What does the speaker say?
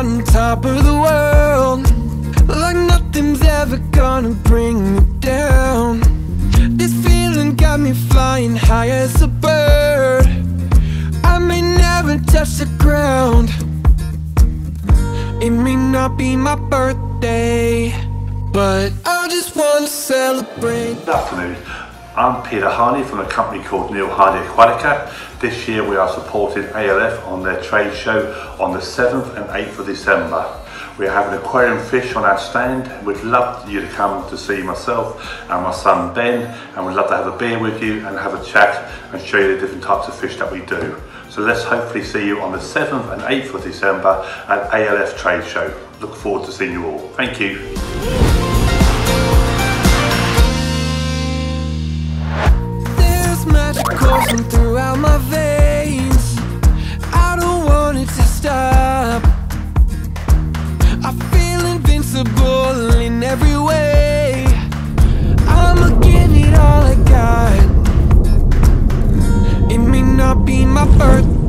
on top of the world Like nothing's ever gonna bring me down. This feeling got me flying high as a bird. I may never touch the ground. It may not be my birthday But I just wanna celebrate. Good afternoon I'm Peter Hardy from a company called Neil Hardy Aquatica. This year we are supporting ALF on their trade show on the 7th and 8th of December. We are having aquarium fish on our stand. We'd love you to come to see myself and my son Ben and we'd love to have a beer with you and have a chat and show you the different types of fish that we do. So let's hopefully see you on the 7th and 8th of December at ALF Trade Show. Look forward to seeing you all. Thank you. My veins. I don't want it to stop. I feel invincible in every way. I'ma give it all I got. It may not be my birthday